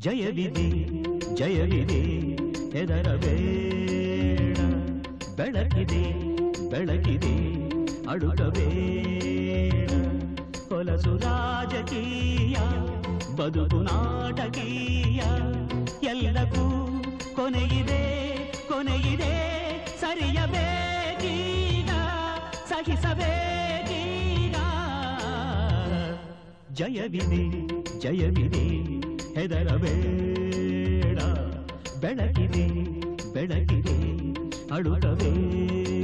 ಜಯವಿದೆ ಜಯವಿದೆ ಹೆದರಬೇಡ ಬೆಳಕಿದೆ ಬೆಳಕಿದೆ ಅಡುಗಬೇಡ ಹೊಲಸು ರಾಜಕೀಯ, ಬದುಕು ನಾಟಕೀಯ. ಎಲ್ಲಕ್ಕೂ ಕೊನೆಯಿದೆ ಕೊನೆಯಿದೆ, ಸರಿಯಬೇಕೀಗ, ಸಹಿಸಬೇಕೀಗ. ಜಯವಿದೆ ಜಯವಿದೆ ಹೆದರಬೇಡ. ಬೆಳಕಿದೆ ಬೆಳಕಿದೆ ಅಳುಗಬೇಡ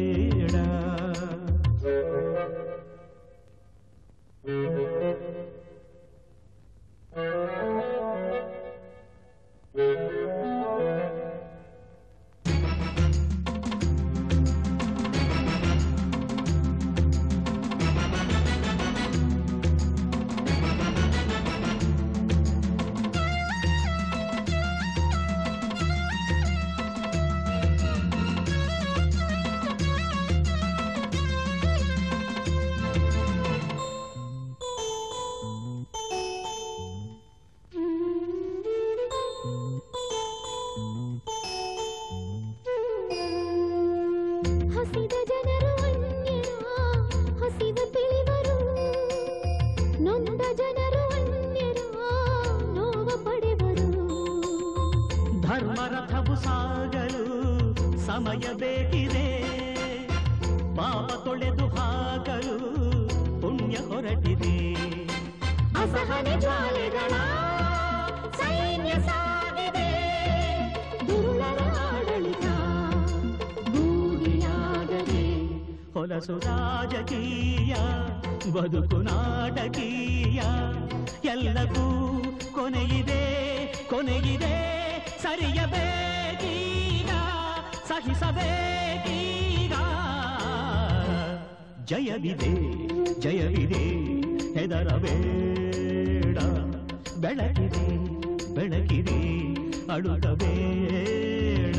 ಧರ್ಮರಥವು ಸಾಗಲು ಸಮಯ ಬೇಕಿದೆ ಪಾಪ ತೊಳೆದು ಹಾಕಲು ಪುಣ್ಯ ಹೊರಟಿದೆ ಅಸಹನೆ ಜ್ವಾಲೆಗಳ ಸೈನ್ಯ ಸಾಗಿದೆ ದುರುಳರ ಆಡಳಿತ ಬೂದಿಯಾಗದೆ ಹೊಲಸು ರಾಜಕೀಯ ಬದುಕು ನಾಟಕೀಯ ಎಲ್ಲಕ್ಕೂ ಕೊನೆಯಿದೆ ಕೊನೆಯಿದೆ ಸರಿಯಬೇಕೀಗ ಸಹಿಸಬೇಕೀಗ. ಜಯವಿದೆ ಜಯವಿದೆ ಹೆದರಬೇಡ. ಬೆಳಕಿದೆ ಬೆಳಕಿದೆ ಅಳುಗಬೇಡ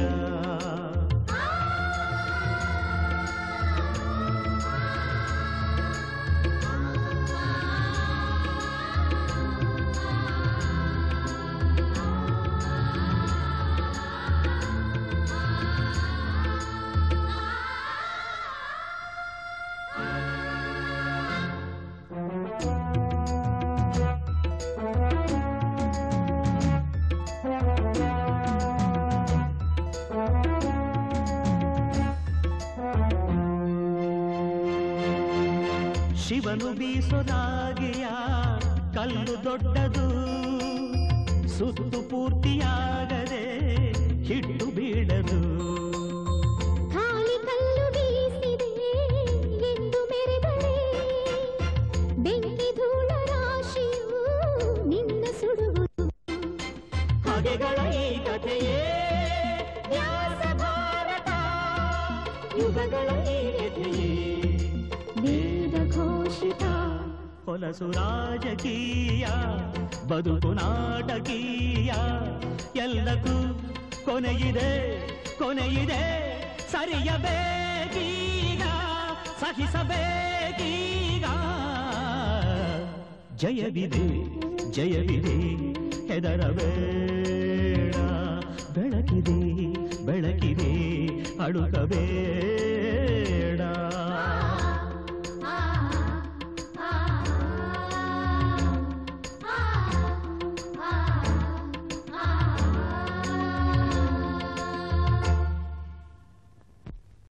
ಶಿವನು ಬೀಸೊದಾಗಿಯ ಕಲ್ಲು ದೊಡ್ಡದು. ಸುತ್ತು ಪೂರ್ತಿಯಾಗದೆ ಹಿಟ್ಟು ಬೀಳದು ಈ ಕಥೆಯೇ. ವ್ಯಾಸ ಭಾರತ. ಯುಗಗಳ ಹೊಲಸು ರಾಜಕೀಯ, ಬದುಕು ನಾಟಕೀಯ, ಎಲ್ಲಕ್ಕೂ ಕೊನೆಯಿದೆ ಕೊನೆಯಿದೆ. ಸರಿಯಬೇಕೀಗ, ಸಹಿಸಬೇಕೀಗ. ಜಯವಿದೆ ಜಯವಿದೆ ಹೆದರಬೇಡ ಬೆಳಕಿದೆ ಬೆಳಕಿದೆ, ಅಳುಕಬೇಡ.